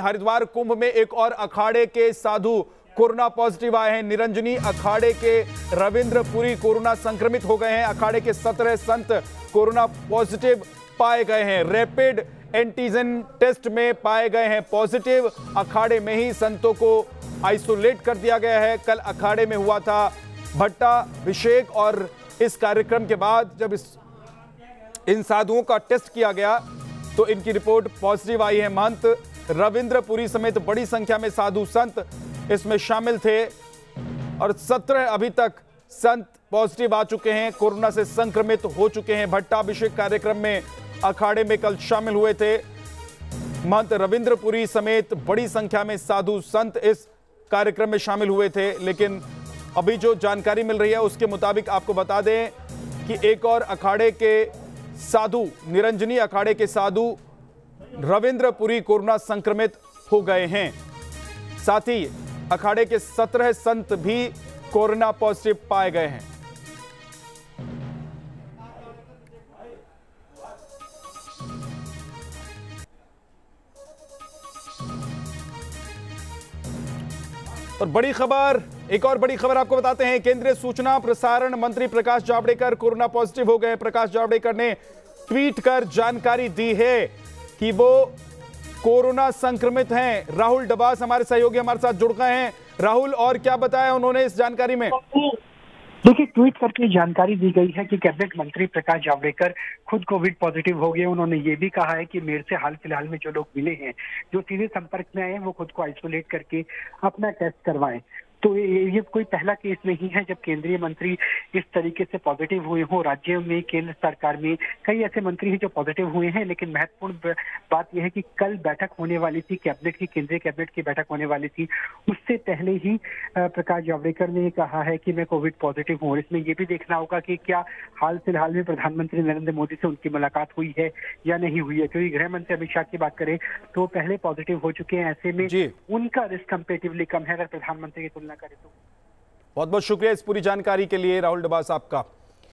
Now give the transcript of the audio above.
हरिद्वार कुंभ में एक और अखाड़े के साधु कोरोना पॉजिटिव आए हैं। निरंजनी, अखाड़े के रविंद्र पुरी कोरोना संक्रमित हो गए हैं। अखाड़े के सत्रह संत कोरोना पॉजिटिव पाए गए हैं। रैपिड एंटीजन टेस्ट में पाए गए हैं। पॉजिटिव अखाड़े में ही संतों को आइसोलेट कर दिया गया है। कल अखाड़े में हुआ था भट्टा अभिषेक और इस कार्यक्रम के बाद जब इस इन साधुओं का टेस्ट किया गया तो इनकी रिपोर्ट पॉजिटिव आई है। महंत रविंद्रपुरी समेत बड़ी संख्या में साधु संत इसमें शामिल थे और सत्रह अभी तक संत पॉजिटिव आ चुके हैं, कोरोना से संक्रमित हो चुके हैं। भट्टाभिषेक कार्यक्रम में अखाड़े में कल शामिल हुए थे। महंत रविंद्रपुरी समेत बड़ी संख्या में साधु संत इस कार्यक्रम में शामिल हुए थे। लेकिन अभी जो जानकारी मिल रही है, उसके मुताबिक आपको बता दें कि एक और अखाड़े के साधु, निरंजनी अखाड़े के साधु रविंद्रपुरी कोरोना संक्रमित हो गए हैं। साथ ही अखाड़े के सत्रह संत भी कोरोना पॉजिटिव पाए गए हैं। और बड़ी खबर, एक और बड़ी खबर आपको बताते हैं। केंद्रीय सूचना प्रसारण मंत्री प्रकाश जावड़ेकर कोरोना पॉजिटिव हो गए। प्रकाश जावड़ेकर ने ट्वीट कर जानकारी दी है। कि वो कोरोना संक्रमित हैं। राहुल डबास हमारे सहयोगी हमारे साथ जुड़ गए हैं। राहुल, और क्या बताया उन्होंने इस जानकारी में? देखिए, ट्वीट करके जानकारी दी गई है कि कैबिनेट मंत्री प्रकाश जावड़ेकर खुद कोविड पॉजिटिव हो गए। उन्होंने ये भी कहा है कि मेरे से हाल फ़िलहाल में जो लोग मिले हैं, जो सीधे संपर्क में आए हैं, वो खुद को आइसोलेट करके अपना टेस्ट करवाएँ। तो ये कोई पहला केस नहीं है जब केंद्रीय मंत्री इस तरीके से पॉजिटिव हुए हों। राज्य में केंद्र सरकार में कई ऐसे मंत्री हैं जो पॉजिटिव हुए हैं लेकिन महत्वपूर्ण बात यह है कि कल बैठक होने वाली थी कैबिनेट की केंद्रीय कैबिनेट की बैठक होने वाली थी। उससे पहले ही प्रकाश जावड़ेकर ने कहा है कि मैं कोविड पॉजिटिव हूँ और इसमें ये भी देखना होगा कि क्या हाल फ़िलहाल में प्रधानमंत्री नरेंद्र मोदी से उनकी मुलाकात हुई है या नहीं हुई है। क्योंकि गृह मंत्री अमित शाह की बात करें तो पहले पॉजिटिव हो चुके हैं ऐसे में उनका रिस्क कंपेटिवली कम है अगर प्रधानमंत्री की तुलना तुलना करे तो बहुत बहुत शुक्रिया इस पूरी जानकारी के लिए। राहुल डबास आपका।